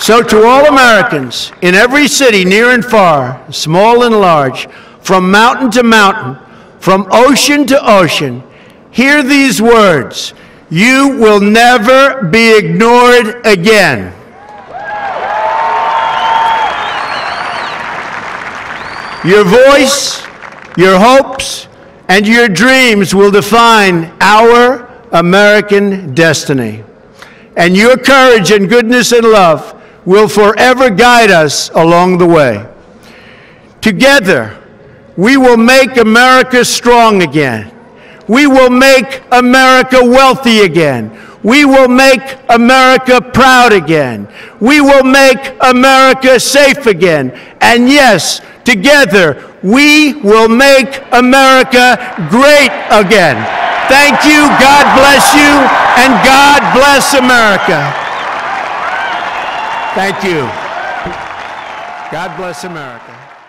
So, to all Americans in every city, near and far, small and large, from mountain to mountain, from ocean to ocean, hear these words You will never be ignored again. Your voice, your hopes, and your dreams will define our American destiny. And your courage and goodness and love will forever guide us along the way. Together, we will make America strong again. We will make America wealthy again. We will make America proud again. We will make America safe again. And yes, together, we will make America great again. Thank you, God bless you, and God bless America. Thank you. God bless America.